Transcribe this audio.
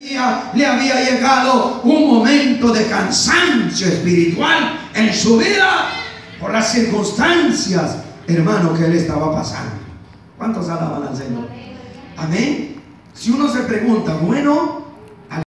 le había llegado un momento de cansancio espiritual en su vida por las circunstancias, hermano, que él estaba pasando. ¿Cuántos alaban al Señor? Amén. Si uno se pregunta, bueno,